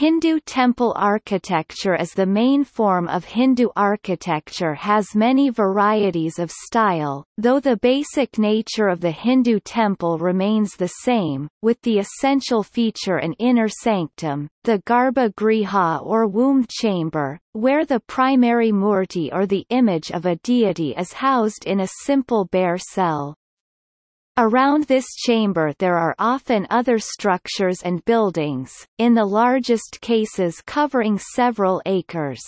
Hindu temple architecture as the main form of Hindu architecture has many varieties of style, though the basic nature of the Hindu temple remains the same, with the essential feature an inner sanctum, the Garbha Griha or womb chamber, where the primary murti or the image of a deity is housed in a simple bare cell. Around this chamber there are often other structures and buildings, in the largest cases covering several acres.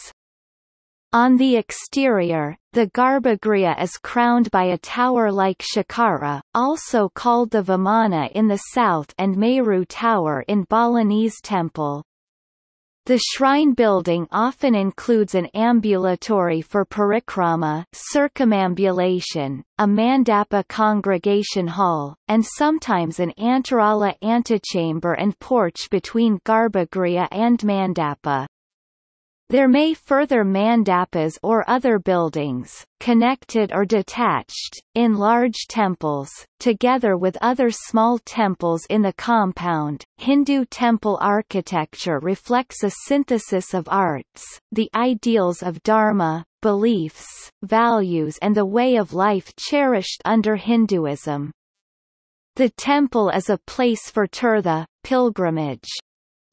On the exterior, the Garbhagriha is crowned by a tower-like shikara, also called the Vimana in the south and Meru Tower in Balinese temple. The shrine building often includes an ambulatory for parikrama circumambulation, a mandapa congregation hall, and sometimes an antarala antechamber and porch between garbhagriha and mandapa. There may further mandapas or other buildings, connected or detached, in large temples, together with other small temples in the compound. Hindu temple architecture reflects a synthesis of arts, the ideals of dharma, beliefs, values and the way of life cherished under Hinduism. The temple is a place for tirtha, pilgrimage,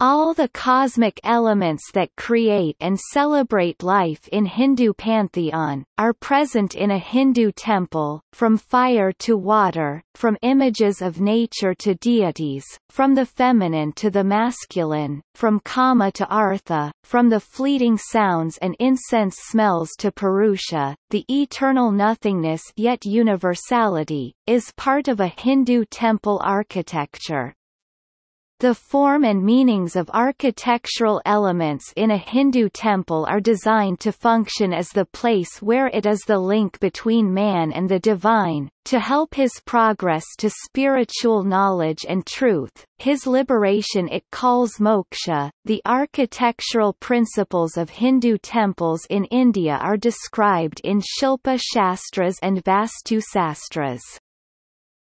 all the cosmic elements that create and celebrate life in Hindu pantheon, are present in a Hindu temple, from fire to water, from images of nature to deities, from the feminine to the masculine, from Kama to Artha, from the fleeting sounds and incense smells to Purusha, the eternal nothingness yet universality, is part of a Hindu temple architecture. The form and meanings of architectural elements in a Hindu temple are designed to function as the place where it is the link between man and the divine, to help his progress to spiritual knowledge and truth, his liberation it calls moksha. The architectural principles of Hindu temples in India are described in Shilpa Shastras and Vastu Sastras.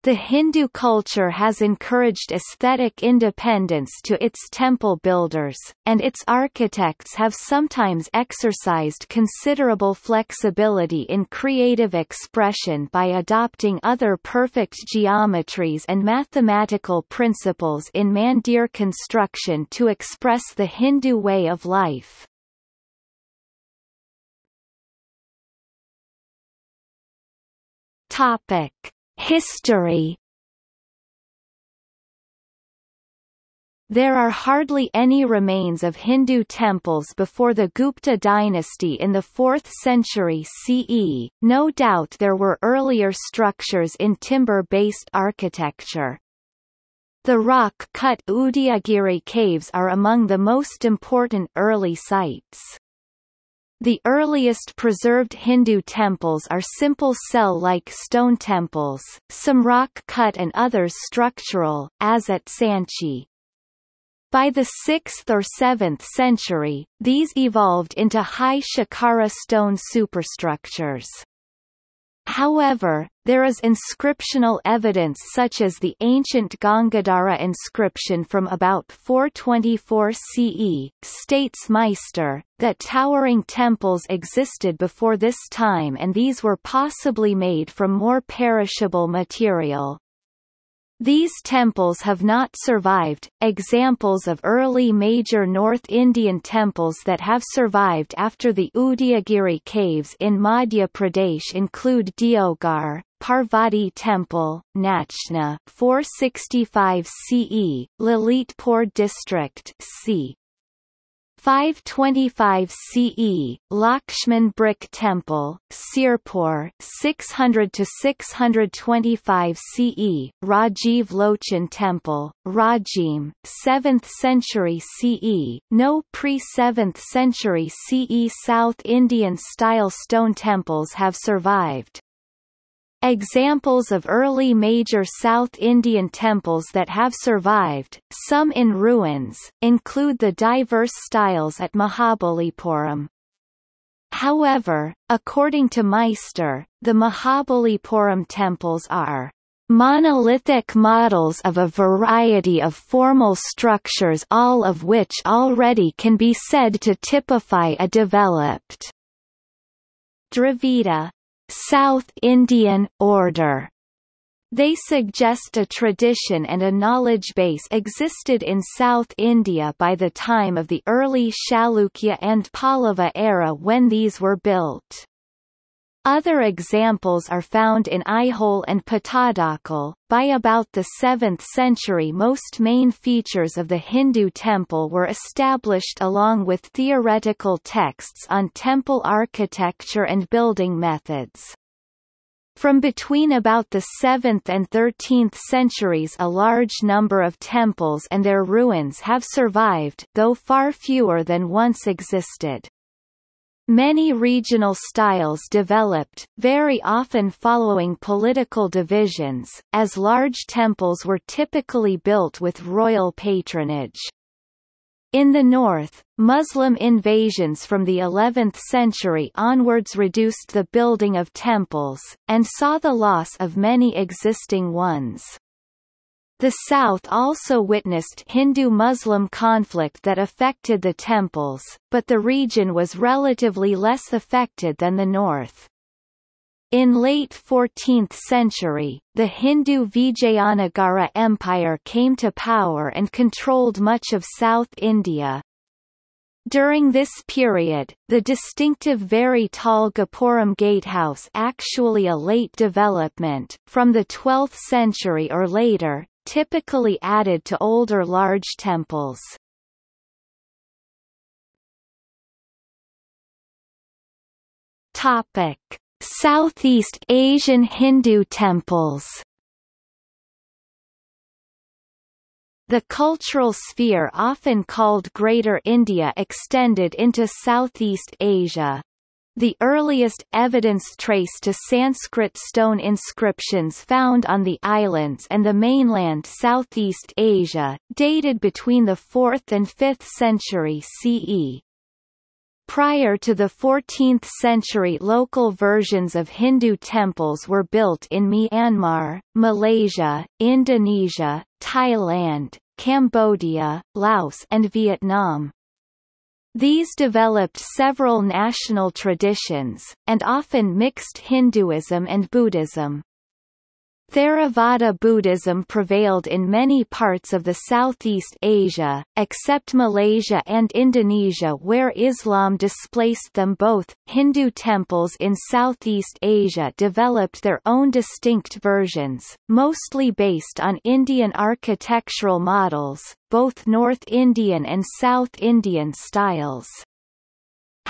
The Hindu culture has encouraged aesthetic independence to its temple builders, and its architects have sometimes exercised considerable flexibility in creative expression by adopting other perfect geometries and mathematical principles in mandir construction to express the Hindu way of life. Topic History There are hardly any remains of Hindu temples before the Gupta dynasty in the 4th century CE, no doubt there were earlier structures in timber-based architecture. The rock-cut Udayagiri caves are among the most important early sites. The earliest preserved Hindu temples are simple cell-like stone temples, some rock-cut and others structural, as at Sanchi. By the 6th or 7th century, these evolved into high shikara stone superstructures. However, there is inscriptional evidence such as the ancient Gangadhara inscription from about 424 CE, states Meister, that towering temples existed before this time and these were possibly made from more perishable material. These temples have not survived. Examples of early major North Indian temples that have survived after the Udayagiri caves in Madhya Pradesh include Deogarh, Parvati Temple, Nachna 465 CE, Lalitpur District c. 525 CE, Lakshman Brick Temple, Sirpur 600 to 625 CE, Rajiv Lochan Temple, Rajim 7th century CE, no pre-7th century CE South Indian style stone temples have survived. Examples of early major South Indian temples that have survived, some in ruins, include the diverse styles at Mahabalipuram. However, according to Meister, the Mahabalipuram temples are monolithic models of a variety of formal structures all of which already can be said to typify a developed Dravida South Indian order. They suggest a tradition and a knowledge base existed in South India by the time of the early Chalukya and Pallava era when these were built. Other examples are found in Aihole and Pattadakal. By about the 7th century most main features of the Hindu temple were established along with theoretical texts on temple architecture and building methods. From between about the 7th and 13th centuries a large number of temples and their ruins have survived though far fewer than once existed. Many regional styles developed, very often following political divisions, as large temples were typically built with royal patronage. In the north, Muslim invasions from the 11th century onwards reduced the building of temples, and saw the loss of many existing ones. The South also witnessed Hindu-Muslim conflict that affected the temples, but the region was relatively less affected than the North. In late 14th century, the Hindu Vijayanagara Empire came to power and controlled much of South India. During this period, the distinctive very tall Gopuram gatehouse actually a late development, from the 12th century or later, typically added to older large temples. Topic: Southeast Asian Hindu temples. The cultural sphere often called Greater India extended into Southeast Asia. The earliest evidence trace to Sanskrit stone inscriptions found on the islands and the mainland Southeast Asia, dated between the 4th and 5th century CE. Prior to the 14th century local versions of Hindu temples were built in Myanmar, Malaysia, Indonesia, Thailand, Cambodia, Laos and Vietnam. These developed several national traditions, and often mixed Hinduism and Buddhism. Theravada Buddhism prevailed in many parts of the Southeast Asia, except Malaysia and Indonesia where Islam displaced them both. Hindu temples in Southeast Asia developed their own distinct versions, mostly based on Indian architectural models, both North Indian and South Indian styles.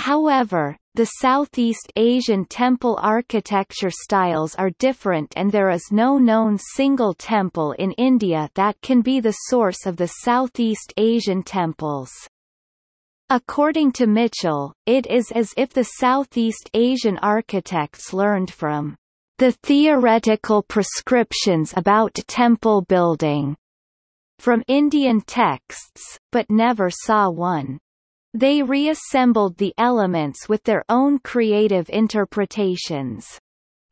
However, the Southeast Asian temple architecture styles are different and there is no known single temple in India that can be the source of the Southeast Asian temples. According to Mitchell, it is as if the Southeast Asian architects learned from the theoretical prescriptions about temple building from Indian texts, but never saw one. They reassembled the elements with their own creative interpretations.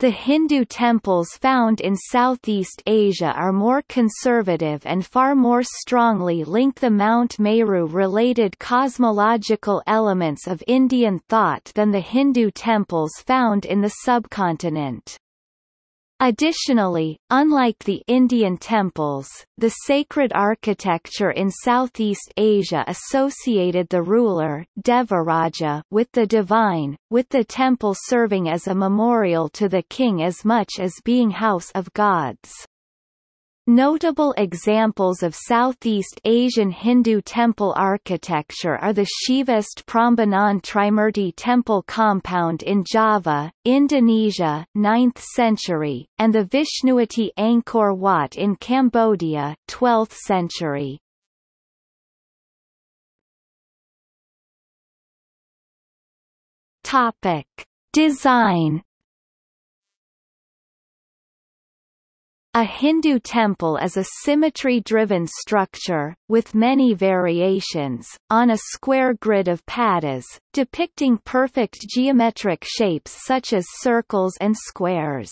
The Hindu temples found in Southeast Asia are more conservative and far more strongly link the Mount Meru-related cosmological elements of Indian thought than the Hindu temples found in the subcontinent. Additionally, unlike the Indian temples, the sacred architecture in Southeast Asia associated the ruler Devaraja with the divine, with the temple serving as a memorial to the king as much as being house of gods. Notable examples of Southeast Asian Hindu temple architecture are the Shivaist Prambanan Trimurti temple compound in Java, Indonesia 9th century, and the Vishnuite Angkor Wat in Cambodia 12th century. Topic. Design A Hindu temple is a symmetry-driven structure, with many variations, on a square grid of pattas, depicting perfect geometric shapes such as circles and squares.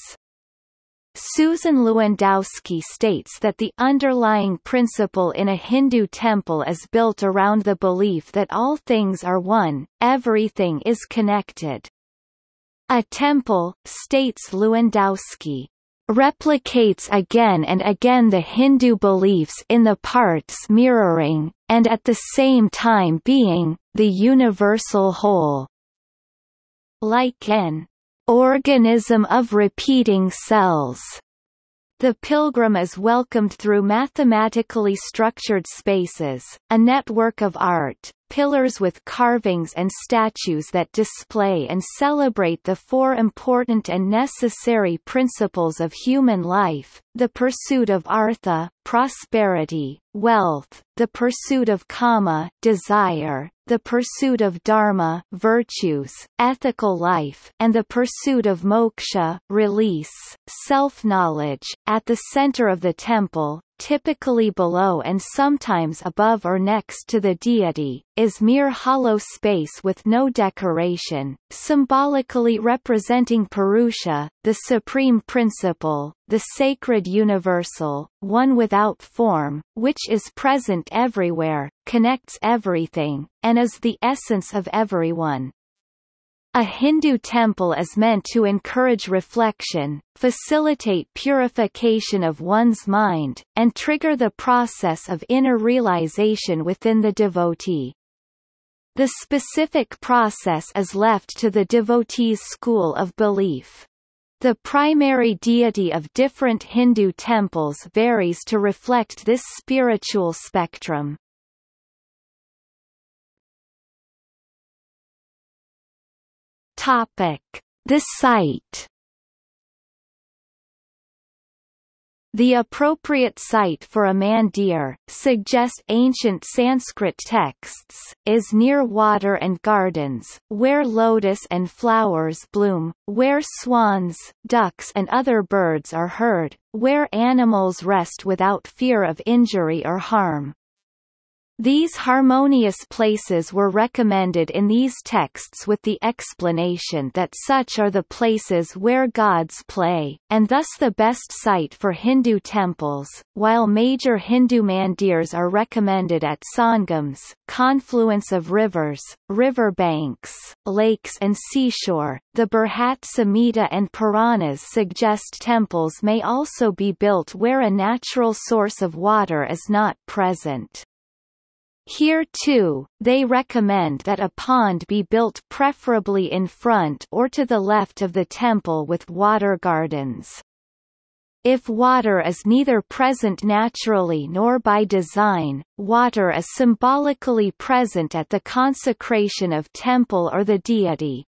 Susan Lewandowski states that the underlying principle in a Hindu temple is built around the belief that all things are one, everything is connected. A temple, states Lewandowski, replicates again and again the Hindu beliefs in the parts mirroring, and at the same time being, the universal whole. Like an organism of repeating cells. The pilgrim is welcomed through mathematically structured spaces, a network of art, pillars with carvings and statues that display and celebrate the four important and necessary principles of human life, the pursuit of artha, prosperity, wealth, the pursuit of kama, desire, the pursuit of dharma, virtues, ethical life, and the pursuit of moksha, release, self-knowledge. At the center of the temple, typically below and sometimes above or next to the deity, is mere hollow space with no decoration, symbolically representing Purusha, the supreme principle, the sacred universal, one without form, which is present everywhere, connects everything, and is the essence of everyone. A Hindu temple is meant to encourage reflection, facilitate purification of one's mind, and trigger the process of inner realization within the devotee. The specific process is left to the devotee's school of belief. The primary deity of different Hindu temples varies to reflect this spiritual spectrum. Topic: The site. The appropriate site for a mandir, suggest ancient Sanskrit texts, is near water and gardens, where lotus and flowers bloom, where swans, ducks and other birds are heard, where animals rest without fear of injury or harm. These harmonious places were recommended in these texts with the explanation that such are the places where gods play, and thus the best site for Hindu temples, while major Hindu mandirs are recommended at sangams, confluence of rivers, river banks, lakes and seashore. The Brihat Samhita and Puranas suggest temples may also be built where a natural source of water is not present. Here too, they recommend that a pond be built preferably in front or to the left of the temple with water gardens. If water is neither present naturally nor by design, water is symbolically present at the consecration of temple or the deity.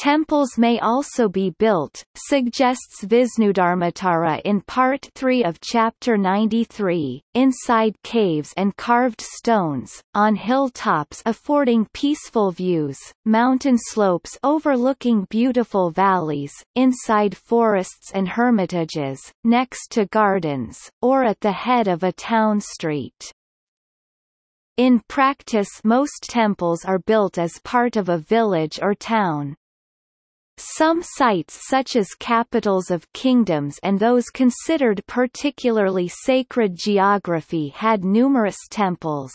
Temples may also be built, suggests Visnudharmottara in Part 3 of Chapter 93, inside caves and carved stones, on hilltops affording peaceful views, mountain slopes overlooking beautiful valleys, inside forests and hermitages, next to gardens, or at the head of a town street. In practice most temples are built as part of a village or town. Some sites such as capitals of kingdoms and those considered particularly sacred geography had numerous temples.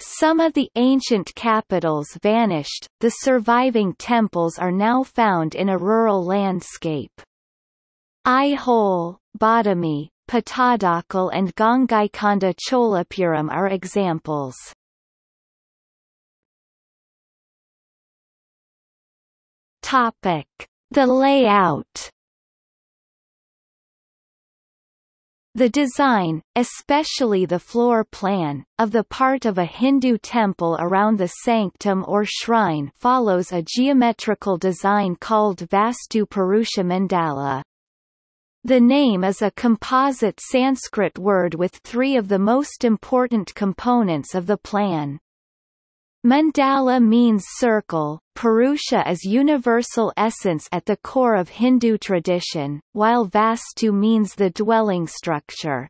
Some of the ancient capitals vanished, the surviving temples are now found in a rural landscape. Aihole, Badami, Pattadakal and Gangaikonda Cholapuram are examples. Topic: The layout. The design, especially the floor plan, of the part of a Hindu temple around the sanctum or shrine follows a geometrical design called Vastu Purusha Mandala. The name is a composite Sanskrit word with three of the most important components of the plan. Mandala means circle, Purusha is universal essence at the core of Hindu tradition, while Vastu means the dwelling structure.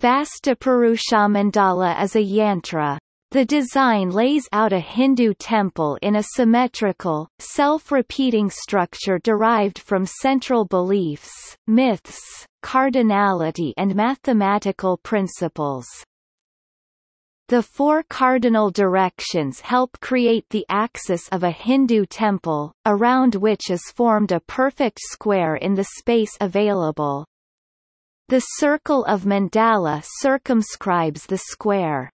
Vastupurushamandala is a yantra. The design lays out a Hindu temple in a symmetrical, self-repeating structure derived from central beliefs, myths, cardinality and mathematical principles. The four cardinal directions help create the axis of a Hindu temple, around which is formed a perfect square in the space available. The circle of mandala circumscribes the square.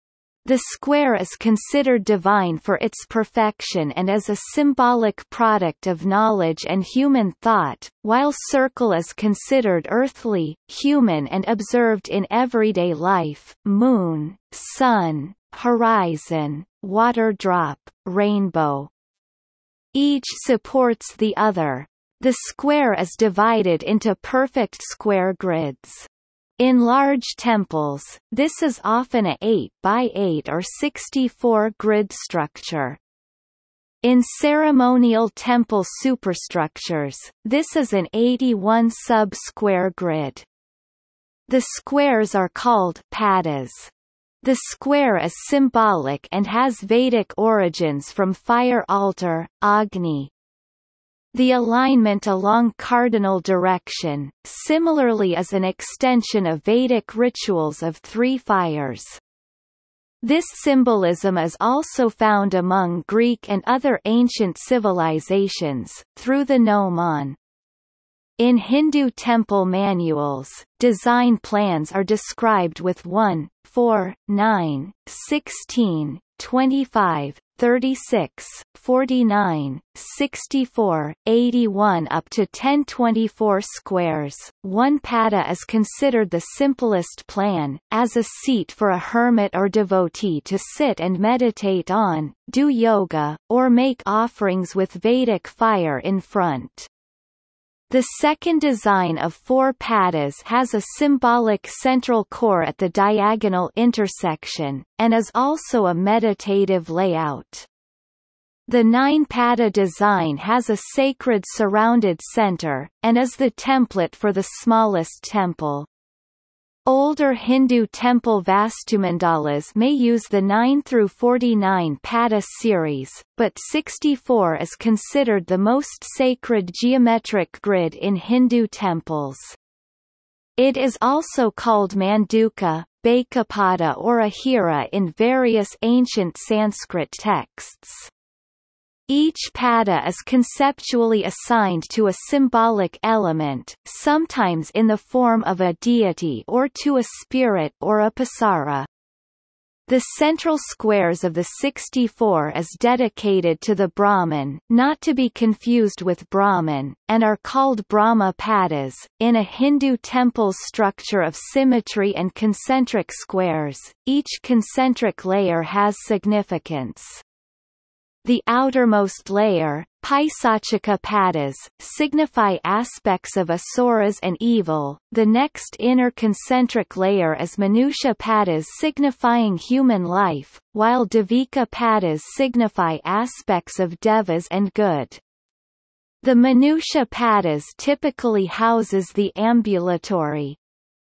The square is considered divine for its perfection and as a symbolic product of knowledge and human thought, while circle is considered earthly, human and observed in everyday life moon, sun, horizon, water drop, rainbow. Each supports the other. The square is divided into perfect square grids. In large temples, this is often a 8 by 8 or 64 grid structure. In ceremonial temple superstructures, this is an 81 sub-square grid. The squares are called padas. The square is symbolic and has Vedic origins from fire altar, Agni, the alignment along cardinal direction, similarly is an extension of Vedic rituals of three fires. This symbolism is also found among Greek and other ancient civilizations, through the gnomon. In Hindu temple manuals, design plans are described with 1, 4, 9, 16, 25, 36, 49, 64, 81 up to 1024 squares. One pada is considered the simplest plan, as a seat for a hermit or devotee to sit and meditate on, do yoga, or make offerings with Vedic fire in front. The second design of four padas has a symbolic central core at the diagonal intersection, and is also a meditative layout. The nine-pada design has a sacred surrounded center, and is the template for the smallest temple. Older Hindu temple vastumandalas may use the 9 through 49 pada series, but 64 is considered the most sacred geometric grid in Hindu temples. It is also called Manduka, Bakapada or Ahira in various ancient Sanskrit texts. Each pada is conceptually assigned to a symbolic element, sometimes in the form of a deity or to a spirit or apsara. The central squares of the 64 is dedicated to the Brahman, not to be confused with Brahmin, and are called Brahma padas. In a Hindu temple's structure of symmetry and concentric squares, each concentric layer has significance. The outermost layer, Paisachika padas, signify aspects of asuras and evil, the next inner concentric layer is Manusha padas signifying human life, while Devika padas signify aspects of devas and good. The Manusha padas typically houses the ambulatory,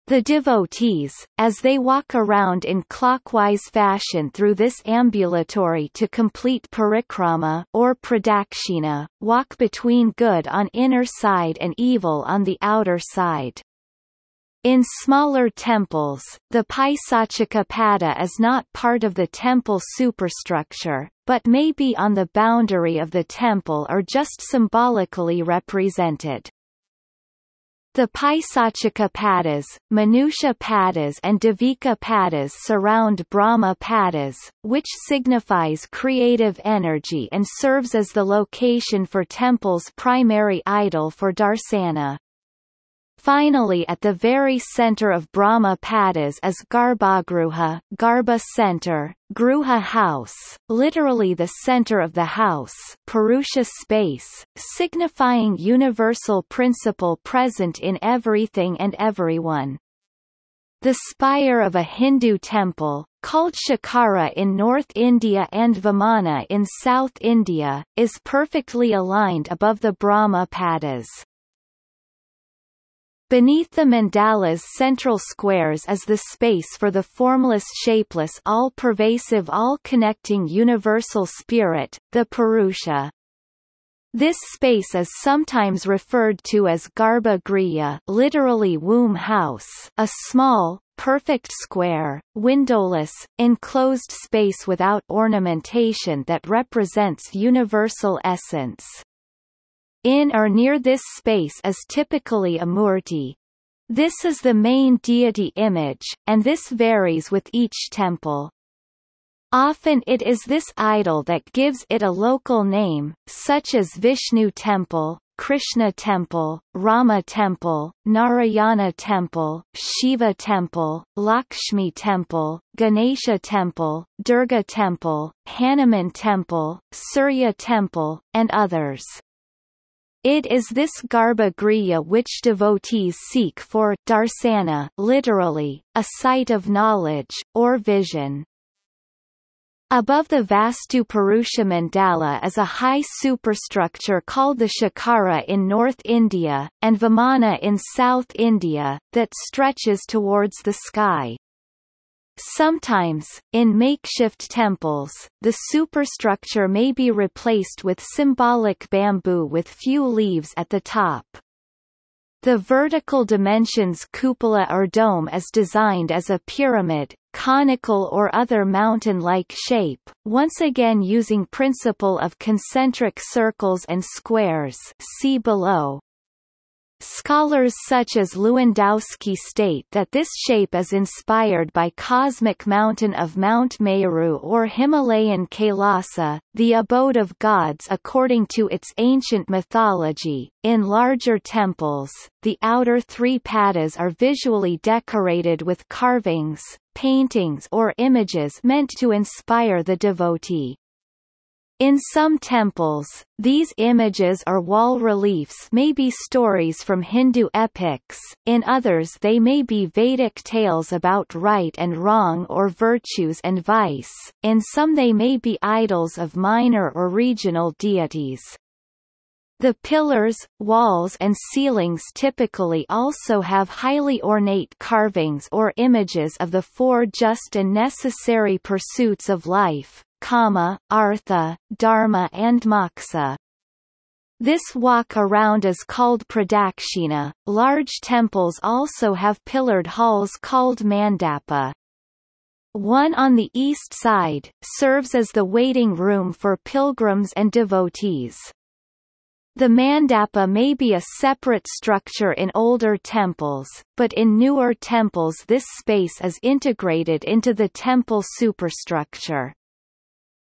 the devotees, as they walk around in clockwise fashion through this ambulatory to complete parikrama or pradakshina, walk between good on inner side and evil on the outer side. In smaller temples, the Paisachika pada is not part of the temple superstructure, but may be on the boundary of the temple or just symbolically represented. The Paisachika padas, Manusha padas and Devika padas surround Brahma padas, which signifies creative energy and serves as the location for temple's primary idol for darsana. Finally at the very center of Brahma Padas is Garbhagruha Garbha center, Gruha house, literally the center of the house Purusha space, signifying universal principle present in everything and everyone. The spire of a Hindu temple, called Shikara in North India and Vimana in South India, is perfectly aligned above the Brahma Padas. Beneath the mandala's central squares is the space for the formless shapeless all-pervasive all-connecting universal spirit, the Purusha. This space is sometimes referred to as Garbha literally womb house, a small, perfect square, windowless, enclosed space without ornamentation that represents universal essence. In or near this space is typically a murti. This is the main deity image, and this varies with each temple. Often it is this idol that gives it a local name, such as Vishnu Temple, Krishna Temple, Rama Temple, Narayana Temple, Shiva Temple, Lakshmi Temple, Ganesha Temple, Durga Temple, Hanuman Temple, Surya Temple, and others. It is this Garbhagriha which devotees seek for darsana literally, a sight of knowledge, or vision. Above the Vastu Purusha Mandala is a high superstructure called the Shikara in North India, and Vimana in South India, that stretches towards the sky. Sometimes, in makeshift temples, the superstructure may be replaced with symbolic bamboo with few leaves at the top. The vertical dimensions cupola or dome is designed as a pyramid, conical or other mountain-like shape, once again using principle of concentric circles and squares see below. Scholars such as Lewandowski state that this shape is inspired by cosmic mountain of Mount Meru or Himalayan Kailasa, the abode of gods according to its ancient mythology. In larger temples, the outer three padas are visually decorated with carvings, paintings or images meant to inspire the devotee. In some temples, these images or wall reliefs may be stories from Hindu epics, in others they may be Vedic tales about right and wrong or virtues and vice, in some they may be idols of minor or regional deities. The pillars, walls and ceilings typically also have highly ornate carvings or images of the four just and necessary pursuits of life, Kama, Artha, Dharma and Moksha. This walk around is called pradakshina. Large temples also have pillared halls called mandapa. One on the east side, serves as the waiting room for pilgrims and devotees. The mandapa may be a separate structure in older temples, but in newer temples this space is integrated into the temple superstructure.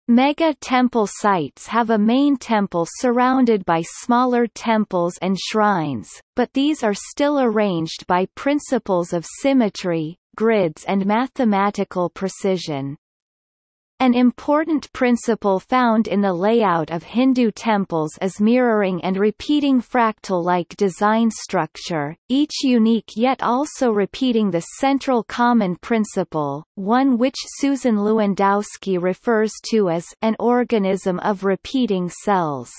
Mega temple sites have a main temple surrounded by smaller temples and shrines, but these are still arranged by principles of symmetry, grids and mathematical precision. An important principle found in the layout of Hindu temples is mirroring and repeating fractal-like design structure, each unique yet also repeating the central common principle, one which Susan Lewandowski refers to as an organism of repeating cells.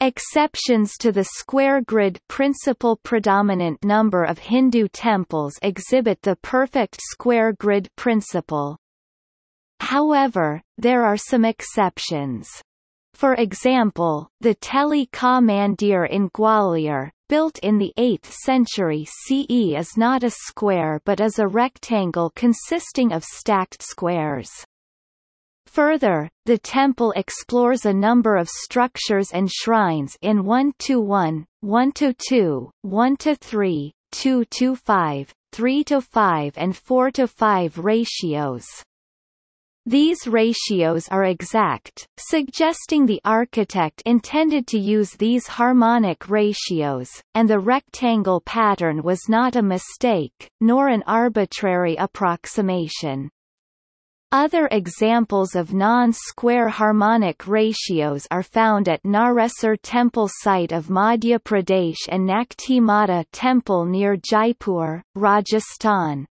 Exceptions to the square grid principle predominant number of Hindu temples exhibit the perfect square grid principle, However, there are some exceptions. For example, the Teli Ka Mandir in Gwalior, built in the 8th century CE is not a square but is a rectangle consisting of stacked squares. Further, the temple explores a number of structures and shrines in 1 to 1, 1 to 2, 1 to 3, 2 to 5, 3 to 5 and 4 to 5 ratios. These ratios are exact, suggesting the architect intended to use these harmonic ratios, and the rectangle pattern was not a mistake, nor an arbitrary approximation. Other examples of non-square harmonic ratios are found at Naresar temple site of Madhya Pradesh and Nakhti Mata temple near Jaipur, Rajasthan.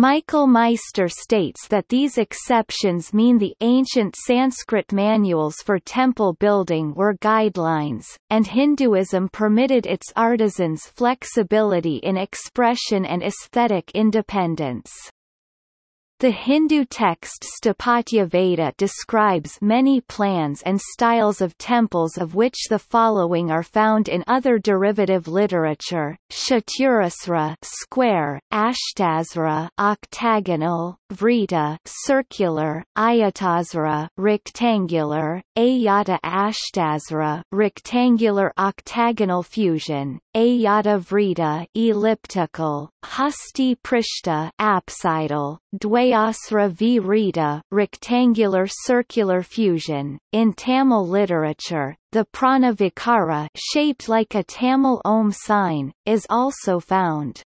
Michael Meister states that these exceptions mean the ancient Sanskrit manuals for temple building were guidelines, and Hinduism permitted its artisans flexibility in expression and aesthetic independence. The Hindu text Sthapatya Veda describes many plans and styles of temples of which the following are found in other derivative literature: Chaturasra square, Ashtasra octagonal, Vrita circular, Ayatasra rectangular, Ayata Ashtasra rectangular octagonal fusion, Ayata Vrita elliptical, Hasti Prishta apsidal, Dvayasra v rectangular circular fusion. In Tamil literature, the Pranavikara shaped like a Tamil Om sign, is also found.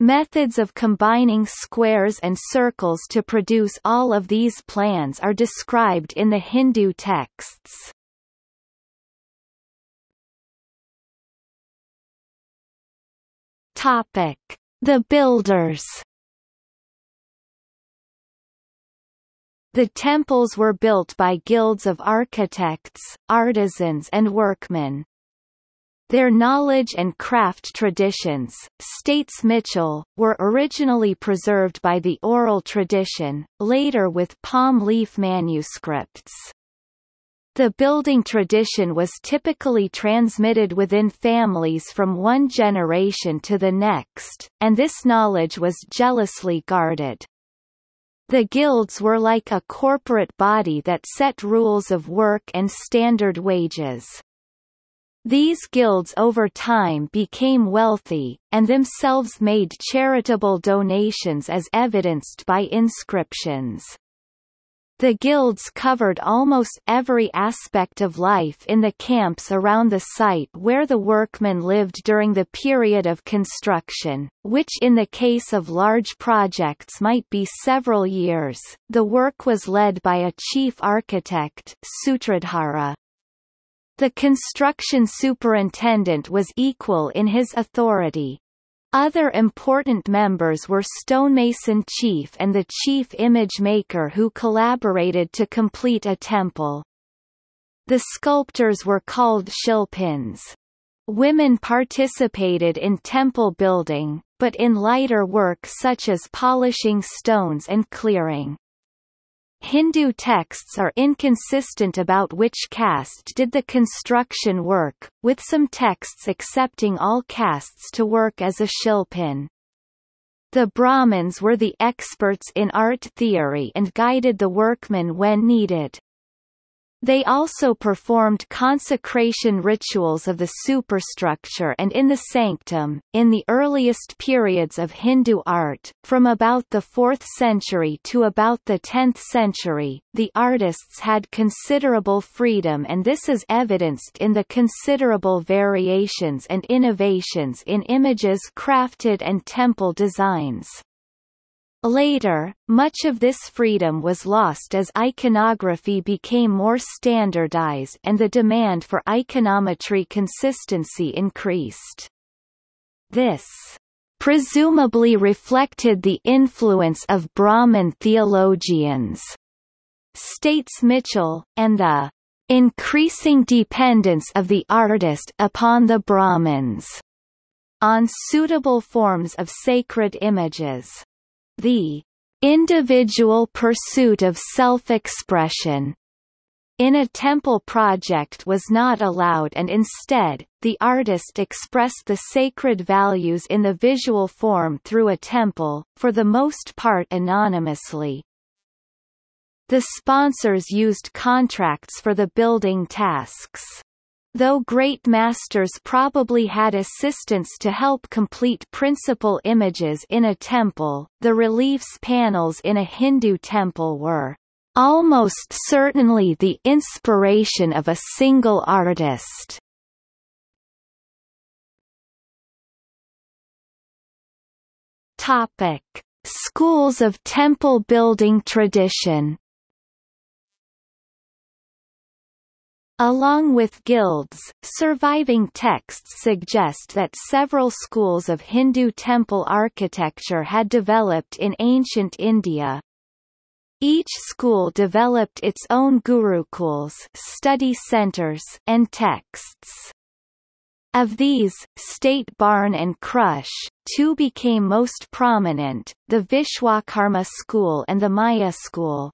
Methods of combining squares and circles to produce all of these plans are described in the Hindu texts. Topic: The builders. The temples were built by guilds of architects, artisans and workmen. Their knowledge and craft traditions, states Mitchell, were originally preserved by the oral tradition, later with palm leaf manuscripts. The building tradition was typically transmitted within families from one generation to the next, and this knowledge was jealously guarded. The guilds were like a corporate body that set rules of work and standard wages. These guilds over time became wealthy, and themselves made charitable donations as evidenced by inscriptions. The guilds covered almost every aspect of life in the camps around the site where the workmen lived during the period of construction, which in the case of large projects might be several years. The work was led by a chief architect Sutradhara, the construction superintendent was equal in his authority. Other important members were stonemason chief and the chief image maker who collaborated to complete a temple. The sculptors were called shilpins. Women participated in temple building, but in lighter work such as polishing stones and clearing. Hindu texts are inconsistent about which caste did the construction work, with some texts accepting all castes to work as a shilpin. The Brahmins were the experts in art theory and guided the workmen when needed. They also performed consecration rituals of the superstructure and in the sanctum. In the earliest periods of Hindu art, from about the 4th century to about the 10th century, the artists had considerable freedom and this is evidenced in the considerable variations and innovations in images crafted and temple designs. Later, much of this freedom was lost as iconography became more standardized and the demand for iconometry consistency increased. This presumably reflected the influence of Brahmin theologians, states Mitchell, and the increasing dependence of the artist upon the Brahmins on suitable forms of sacred images. The individual pursuit of self-expression in a temple project was not allowed and instead, the artist expressed the sacred values in the visual form through a temple, for the most part anonymously. The sponsors used contracts for the building tasks. Though great masters probably had assistants to help complete principal images in a temple, the reliefs panels in a Hindu temple were almost certainly the inspiration of a single artist. Topic: Schools of temple building tradition Along with guilds, surviving texts suggest that several schools of Hindu temple architecture had developed in ancient India. Each school developed its own gurukuls study centers and texts. Of these, State Bharne and Krusche, two became most prominent, the Vishwakarma school and the Maya school.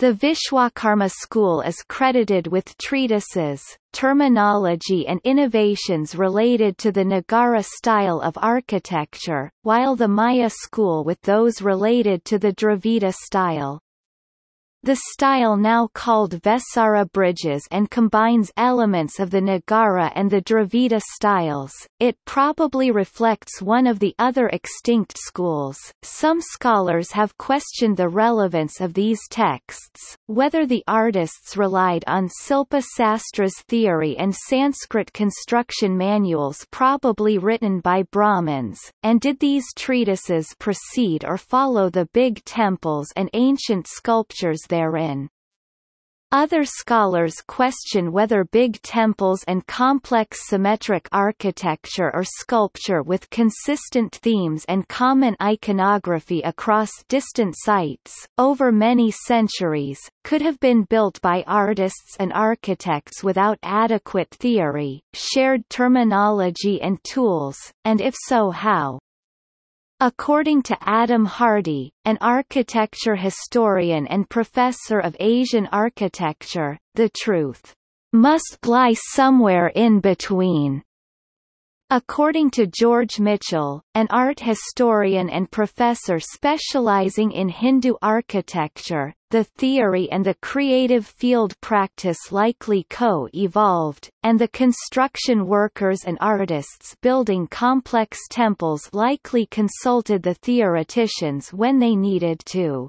The Vishwakarma school is credited with treatises, terminology and innovations related to the Nagara style of architecture, while the Maya school with those related to the Dravida style. The style now called Vesara bridges and combines elements of the Nagara and the Dravida styles. It probably reflects one of the other extinct schools. Some scholars have questioned the relevance of these texts, whether the artists relied on Silpa Sastra's theory and Sanskrit construction manuals probably written by Brahmins, and did these treatises precede or follow the big temples and ancient sculptures therein. Other scholars question whether big temples and complex symmetric architecture or sculpture with consistent themes and common iconography across distant sites, over many centuries, could have been built by artists and architects without adequate theory, shared terminology and tools, and if so how. According to Adam Hardy, an architecture historian and professor of Asian architecture, the truth must lie somewhere in between. According to George Michell, an art historian and professor specializing in Hindu architecture, the theory and the creative field practice likely co-evolved, and the construction workers and artists building complex temples likely consulted the theoreticians when they needed to.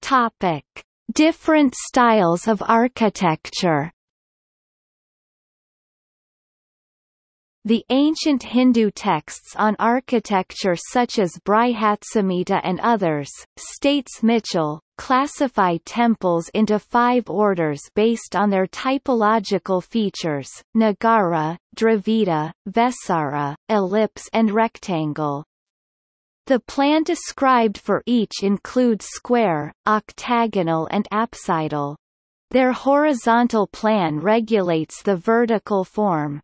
Topic Different styles of architecture The ancient Hindu texts on architecture such as Brihatsamhita and others, states Michell, classify temples into five orders based on their typological features, Nagara, Dravida, Vesara, ellipse and rectangle. The plan described for each include square, octagonal and apsidal. Their horizontal plan regulates the vertical form.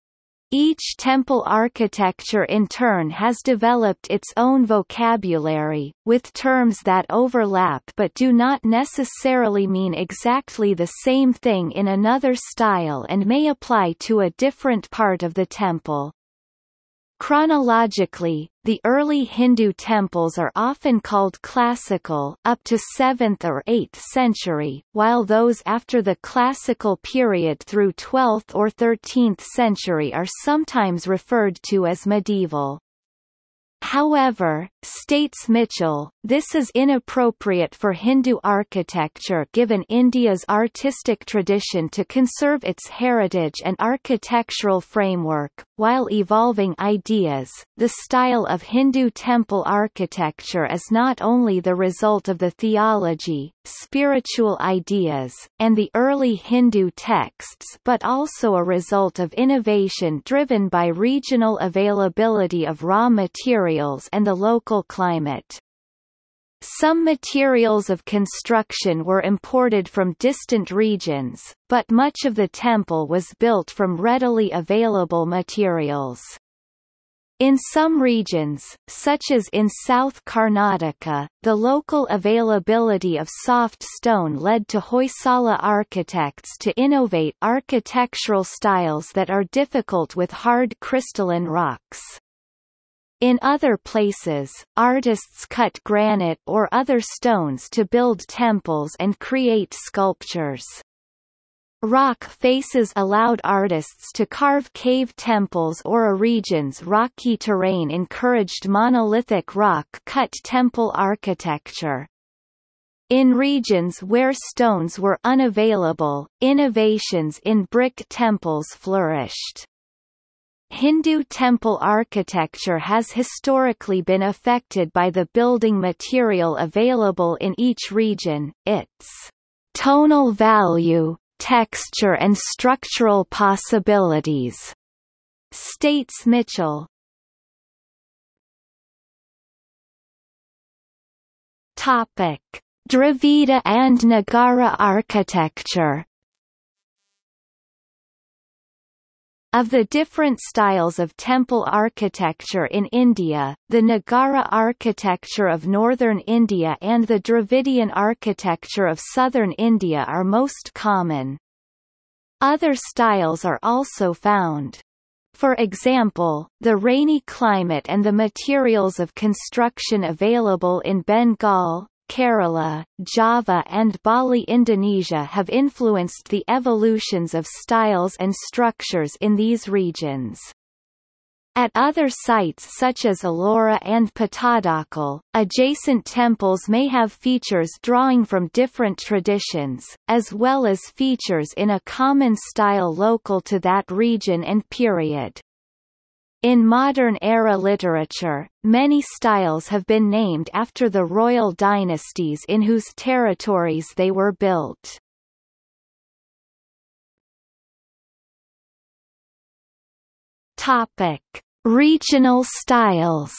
Each temple architecture in turn has developed its own vocabulary, with terms that overlap but do not necessarily mean exactly the same thing in another style and may apply to a different part of the temple. Chronologically, the early Hindu temples are often called classical up to 7th or 8th century, while those after the classical period through 12th or 13th century are sometimes referred to as medieval. However, states Michell, this is inappropriate for Hindu architecture given India's artistic tradition to conserve its heritage and architectural framework, while evolving ideas. The style of Hindu temple architecture is not only the result of the theology, spiritual ideas, and the early Hindu texts but also a result of innovation driven by regional availability of raw materials and the local climate. Some materials of construction were imported from distant regions, but much of the temple was built from readily available materials. In some regions, such as in South Karnataka, the local availability of soft stone led to Hoysala architects to innovate architectural styles that are difficult with hard crystalline rocks. In other places, artists cut granite or other stones to build temples and create sculptures. Rock faces allowed artists to carve cave temples or a region's rocky terrain encouraged monolithic rock-cut temple architecture. In regions where stones were unavailable, innovations in brick temples flourished. Hindu temple architecture has historically been affected by the building material available in each region, its tonal value, texture and structural possibilities, states Michell. Topic: Dravida and Nagara architecture Of the different styles of temple architecture in India, the Nagara architecture of northern India and the Dravidian architecture of southern India are most common. Other styles are also found. For example, the rainy climate and the materials of construction available in Bengal, Kerala, Java and Bali Indonesia have influenced the evolutions of styles and structures in these regions. At other sites such as Ellora and Pattadakal, adjacent temples may have features drawing from different traditions, as well as features in a common style local to that region and period. In modern-era literature, many styles have been named after the royal dynasties in whose territories they were built. Topic: Regional styles.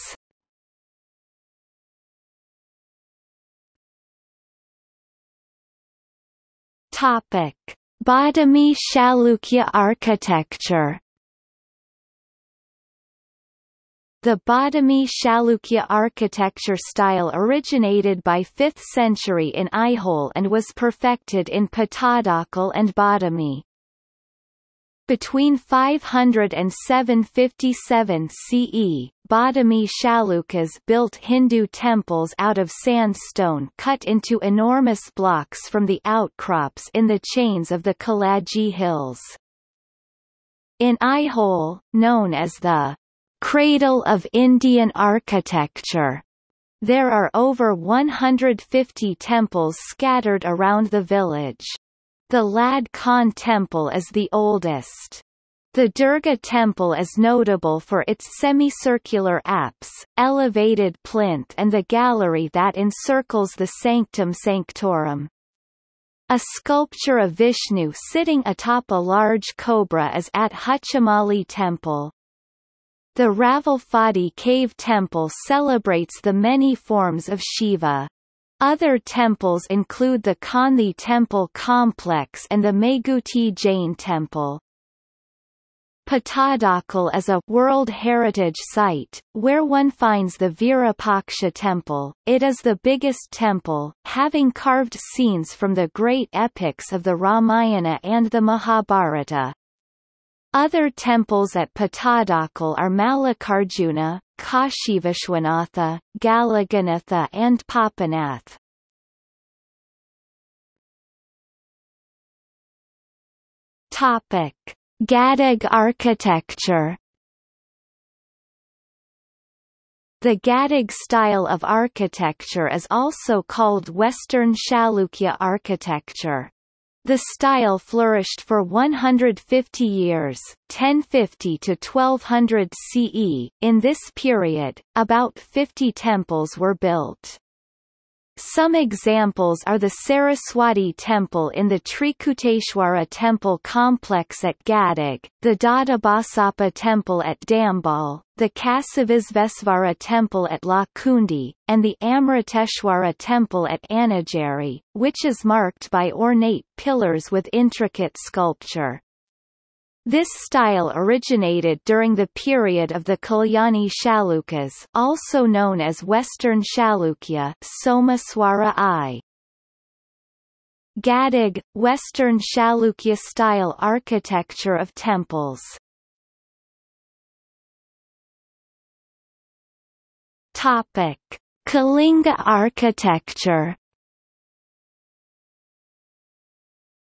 Topic: Badami Chalukya architecture The Badami Chalukya architecture style originated by 5th century in Aihole and was perfected in Pattadakal and Badami. Between 500 and 757 CE, Badami Chalukyas built Hindu temples out of sandstone cut into enormous blocks from the outcrops in the chains of the Kaladgi Hills. In Aihole, known as the Cradle of Indian Architecture. There are over 150 temples scattered around the village. The Lad Khan Temple is the oldest. The Durga Temple is notable for its semicircular apse, elevated plinth and the gallery that encircles the sanctum sanctorum. A sculpture of Vishnu sitting atop a large cobra is at Huchimalli Temple. The Ravanphadi cave temple celebrates the many forms of Shiva. Other temples include the Kanthi temple complex and the Meguti Jain temple. Pattadakal is a World Heritage Site, where one finds the Virupaksha temple. It is the biggest temple, having carved scenes from the great epics of the Ramayana and the Mahabharata. Other temples at Pattadakal are Mallikarjuna, Kashivishwanatha, Galaganatha and Papanath. Topic: Gadag architecture. The Gadag style of architecture is also called Western Chalukya architecture. The style flourished for 150 years 1050 to 1200 CE. In this period, about 50 temples were built. Some examples are the Saraswati Temple in the Trikuteshwara Temple complex at Gadag, the Dadabasappa Temple at Dambal, the Kasivisvesvara Temple at Lakkundi, and the Amriteshwara Temple at Annigeri, which is marked by ornate pillars with intricate sculpture. This style originated during the period of the Kalyani Chalukyas also known as Western Chalukya Someshwara I. Gadag, Western Chalukya style architecture of temples Topic. Kalinga architecture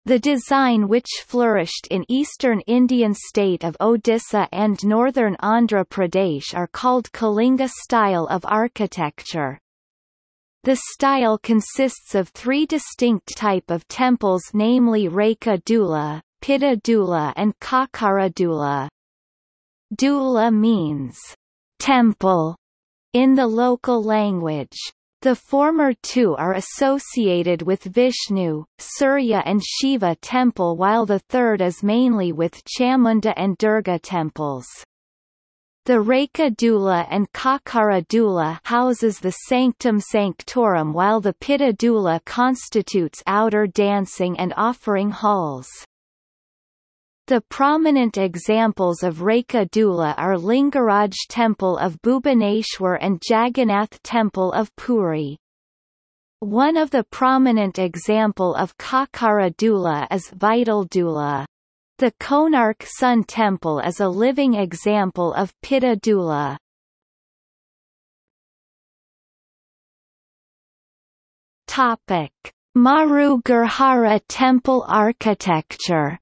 The design which flourished in eastern Indian state of Odisha and northern Andhra Pradesh are called Kalinga style of architecture. The style consists of three distinct type of temples namely Rekha Deula, Pidha Deula and Khakhara Deula. Deula means temple in the local language. The former two are associated with Vishnu, Surya and Shiva temple while the third is mainly with Chamunda and Durga temples. The Rekha Deula and Khakhara Deula houses the sanctum sanctorum while the Pidha Deula constitutes outer dancing and offering halls. The prominent examples of Rekha Deula are Lingaraj Temple of Bhubaneswar and Jagannath Temple of Puri. One of the prominent example of Khakhara Deula is Vaital Deula. The Konark Sun Temple is a living example of Pidha Deula. Topic: Maru Gurjara temple architecture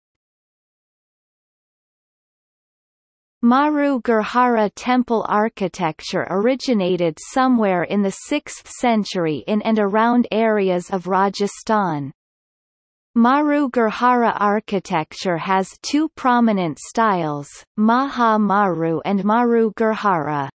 Maru Gurjara temple architecture originated somewhere in the 6th century in and around areas of Rajasthan. Maru Gurjara architecture has two prominent styles, Maha Maru and Maru Gurjara.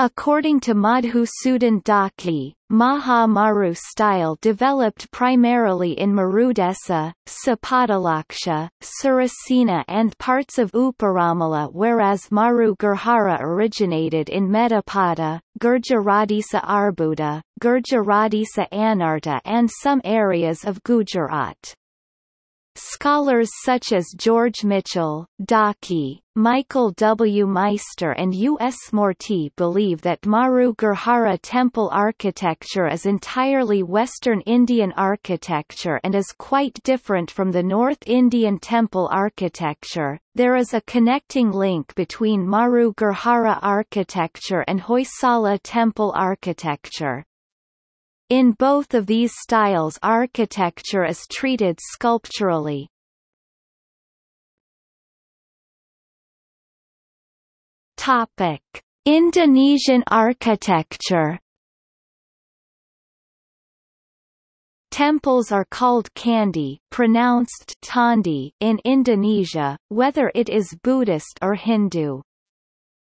According to Madhusudan Dhaky, Maha Maru style developed primarily in Marudesa, Sapadalaksha, Surasena and parts of Uparamala whereas Maru Gurjara originated in Medapata, Gurjaradesa Arbuda, Gurjaradesa Anarta and some areas of Gujarat. Scholars such as George Michell, Dhaky, Michael W. Meister and U. S. Moorti believe that Maru Gurjara temple architecture is entirely Western Indian architecture and is quite different from the North Indian temple architecture. There is a connecting link between Maru Gurjara architecture and Hoysala temple architecture. In both of these styles architecture is treated sculpturally. Topic: Indonesian architecture Temples are called candi pronounced tandi in Indonesia, whether it is Buddhist or Hindu.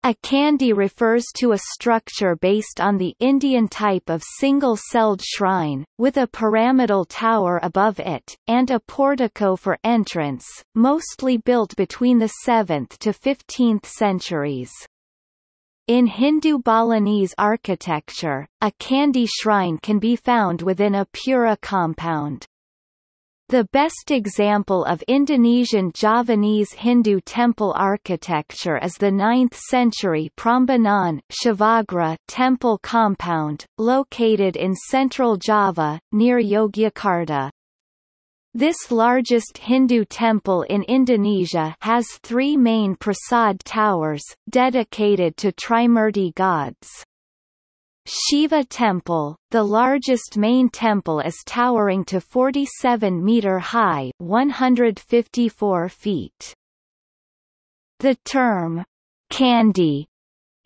A candi refers to a structure based on the Indian type of single-celled shrine, with a pyramidal tower above it, and a portico for entrance, mostly built between the 7th to 15th centuries. In Hindu Balinese architecture, a candi shrine can be found within a pura compound. The best example of Indonesian Javanese Hindu temple architecture is the 9th-century Prambanan Shivagra temple compound, located in central Java, near Yogyakarta. This largest Hindu temple in Indonesia has three main prasad towers, dedicated to Trimurti gods. Shiva Temple, the largest main temple is towering to 47 meter high 154 feet. The term, Candi,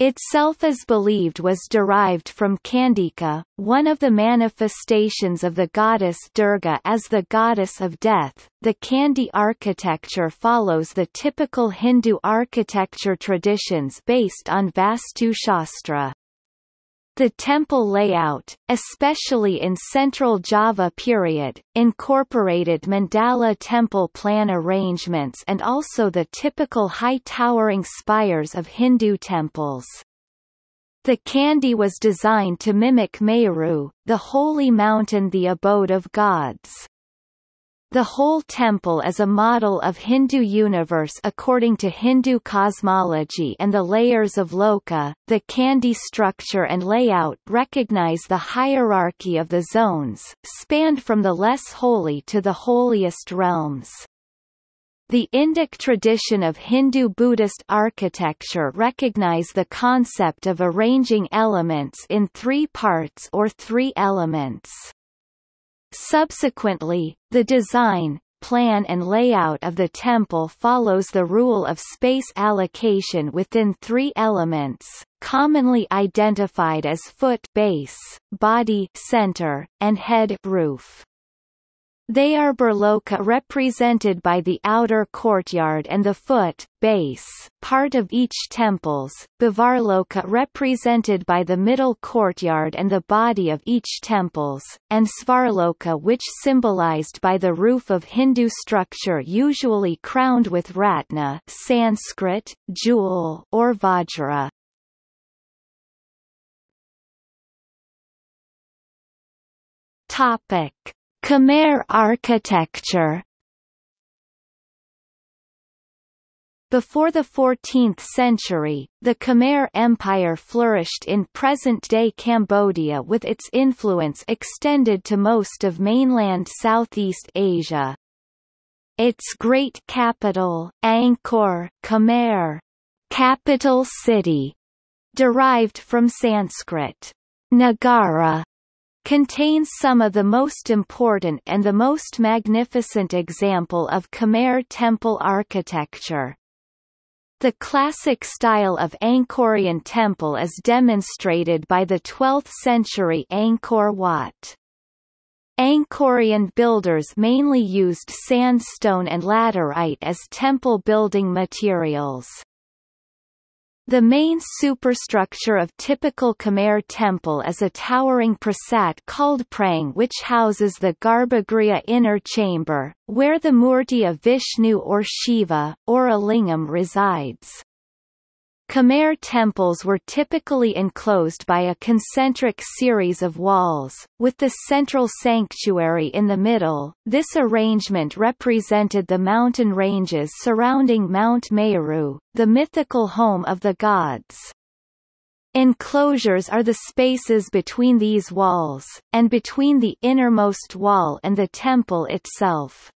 itself is believed was derived from Kandika, one of the manifestations of the goddess Durga as the goddess of death. The Candi architecture follows the typical Hindu architecture traditions based on Vastu Shastra. The temple layout, especially in Central Java period, incorporated mandala temple plan arrangements and also the typical high towering spires of Hindu temples. The candi was designed to mimic Meru, the holy mountain the abode of gods. The whole temple is a model of Hindu universe according to Hindu cosmology and the layers of Loka. The Candi structure and layout recognize the hierarchy of the zones, spanned from the less holy to the holiest realms. The Indic tradition of Hindu-Buddhist architecture recognize the concept of arranging elements in three parts or three elements. Subsequently, the design, plan and layout of the temple follows the rule of space allocation within three elements, commonly identified as foot base, body center, and head roof. They are Bhurloka represented by the outer courtyard and the foot, base, part of each temples, Bhuvarloka represented by the middle courtyard and the body of each temples, and Svarloka which symbolized by the roof of Hindu structure usually crowned with ratna Sanskrit, jewel or vajra. Topic Khmer architecture Before the 14th century, the Khmer Empire flourished in present-day Cambodia with its influence extended to most of mainland Southeast Asia. Its great capital, Angkor, Khmer, capital city, derived from Sanskrit, Nagara, contains some of the most important and the most magnificent example of Khmer temple architecture. The classic style of Angkorian temple is demonstrated by the 12th-century Angkor Wat. Angkorian builders mainly used sandstone and laterite as temple building materials. The main superstructure of typical Khmer temple is a towering prasat called prang which houses the Garbhagriha inner chamber, where the murti of Vishnu or Shiva, or a lingam resides. Khmer temples were typically enclosed by a concentric series of walls, with the central sanctuary in the middle. This arrangement represented the mountain ranges surrounding Mount Meru, the mythical home of the gods. Enclosures are the spaces between these walls, and between the innermost wall and the temple itself.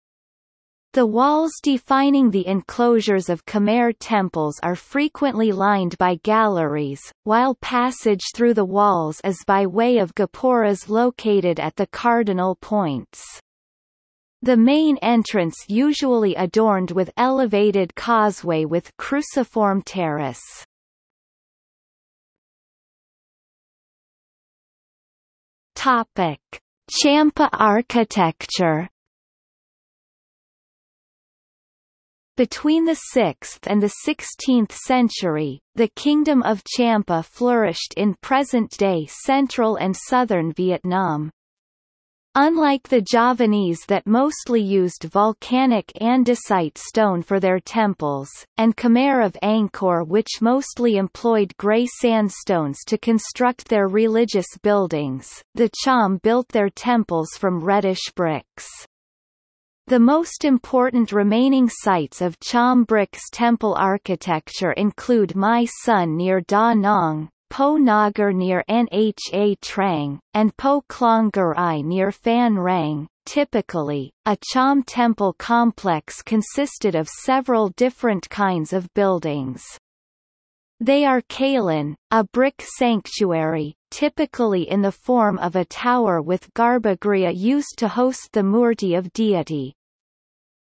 The walls defining the enclosures of Khmer temples are frequently lined by galleries, while passage through the walls is by way of gopuras located at the cardinal points. The main entrance usually adorned with elevated causeway with cruciform terrace. Topic: Champa architecture Between the 6th and the 16th century, the Kingdom of Champa flourished in present-day central and southern Vietnam. Unlike the Javanese that mostly used volcanic andesite stone for their temples, and Khmer of Angkor which mostly employed grey sandstones to construct their religious buildings, the Cham built their temples from reddish bricks. The most important remaining sites of Cham Bricks temple architecture include My Son near Da Nang, Po Nagar near Nha Trang, and Po Klong Garai near Phan Rang. Typically, a Cham temple complex consisted of several different kinds of buildings. They are kalan, a brick sanctuary, typically in the form of a tower with garbhagriha used to host the murti of deity.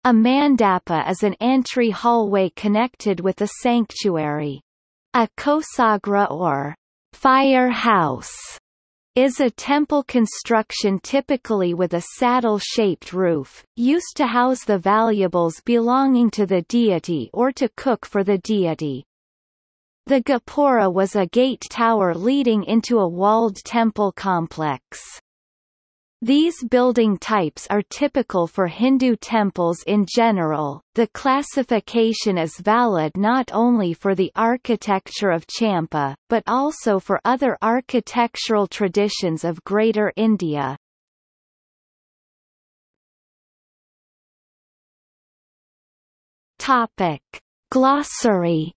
A mandapa is an entry hallway connected with a sanctuary. A kosagra or fire house is a temple construction typically with a saddle-shaped roof, used to house the valuables belonging to the deity or to cook for the deity. The Gopura was a gate tower leading into a walled temple complex. These building types are typical for Hindu temples in general. The classification is valid not only for the architecture of Champa, but also for other architectural traditions of Greater India. Topic: Glossary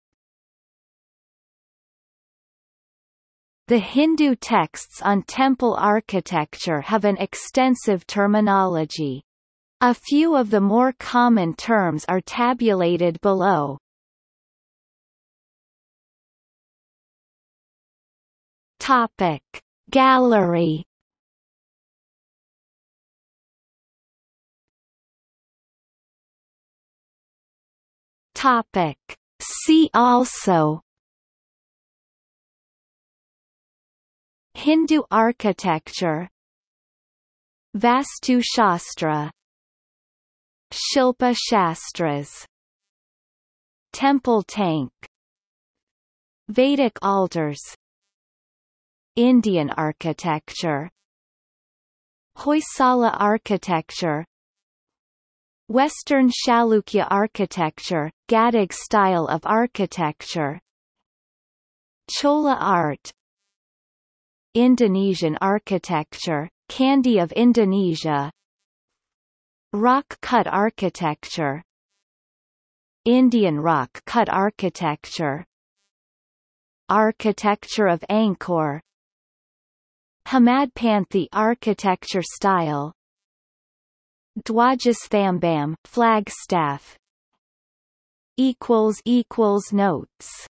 The Hindu texts on temple architecture have an extensive terminology. A few of the more common terms are tabulated below. Topic Gallery Topic See also Hindu architecture. Vastu Shastra. Shilpa Shastras. Temple tank. Vedic altars. Indian architecture. Hoysala architecture. Western Chalukya architecture, Gadag style of architecture. Chola art Indonesian architecture, Candi of Indonesia. Rock-cut architecture. Indian rock-cut architecture. Architecture of Angkor. Hemadpanthi architecture style. Dwajasthambam, flag staff. Equals equals notes